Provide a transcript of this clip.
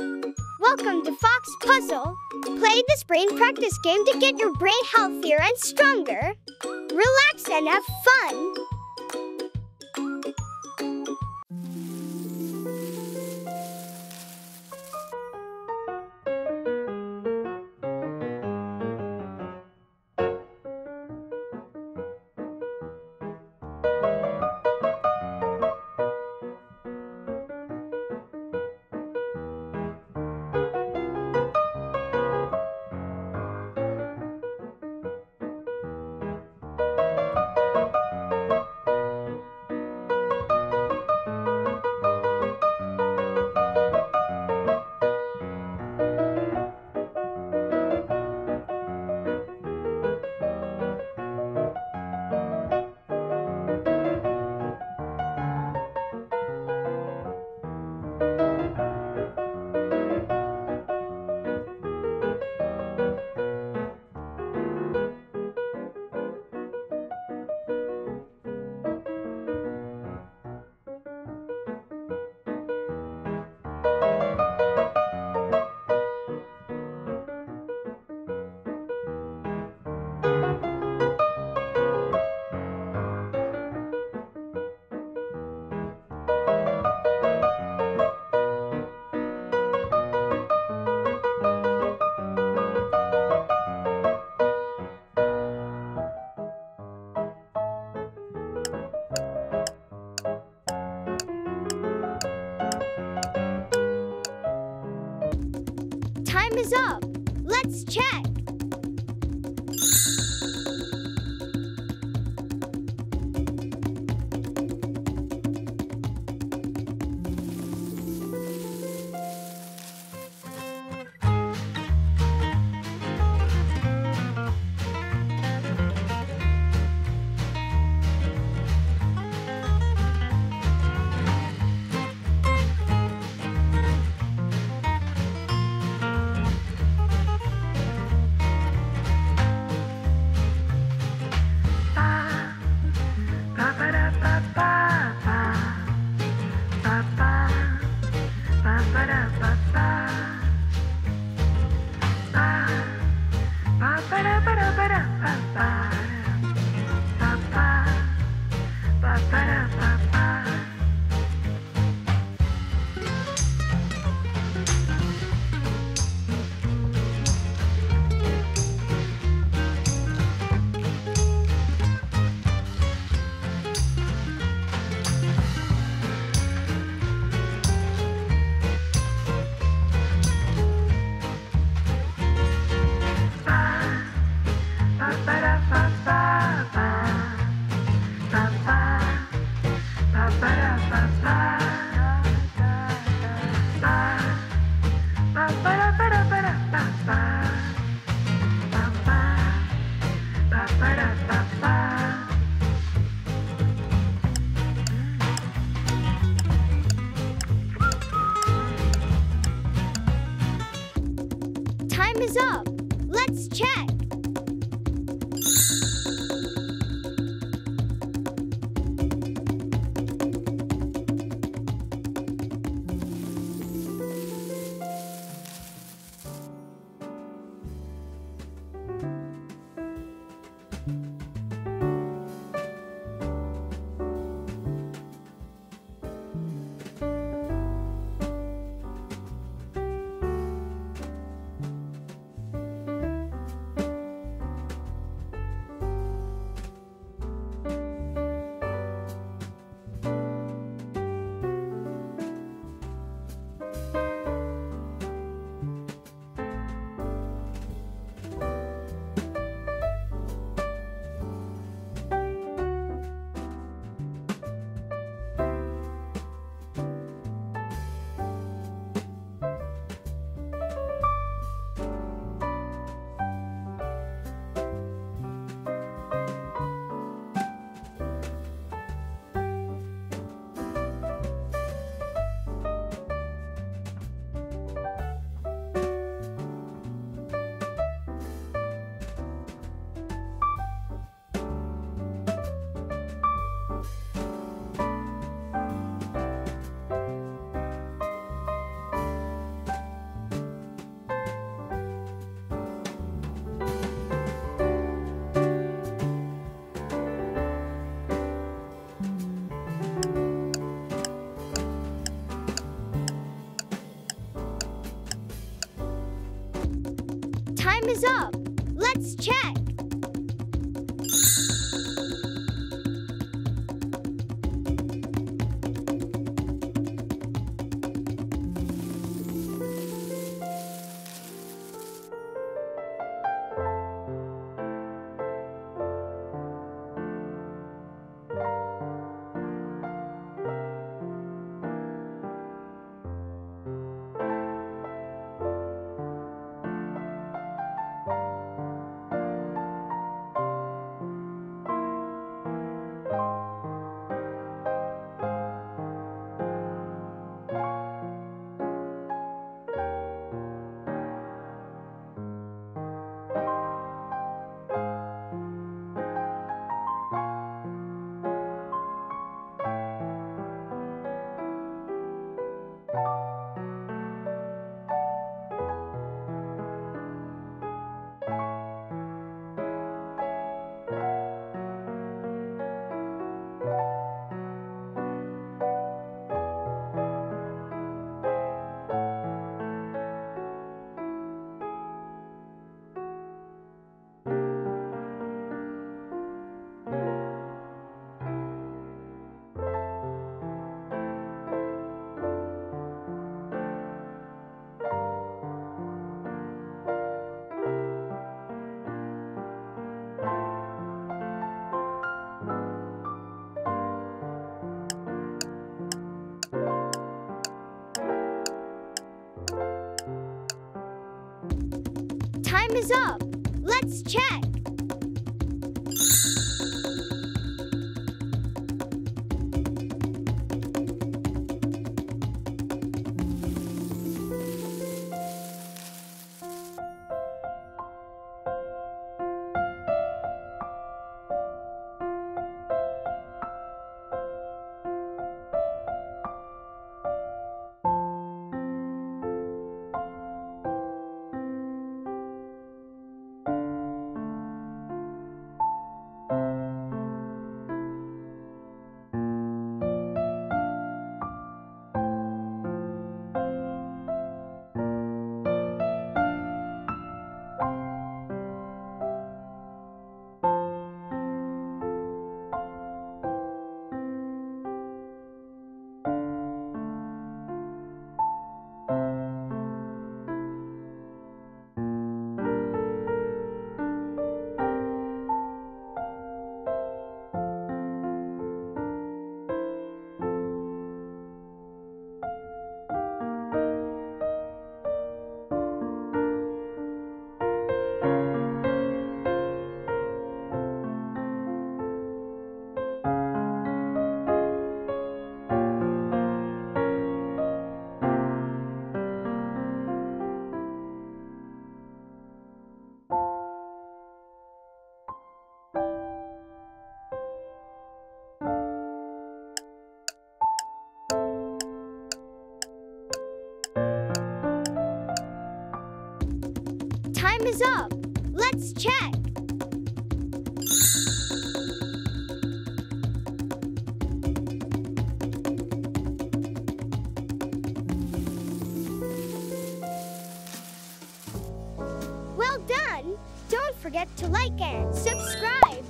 Welcome to Fox Puzzle. Play this brain practice game to get your brain healthier and stronger. Relax and have fun. Time is up. Let's check. Time is up. Let's check. Time is up. Let's check. Time is up. Let's check. Time is up. Let's check. Well done. Don't forget to like and subscribe.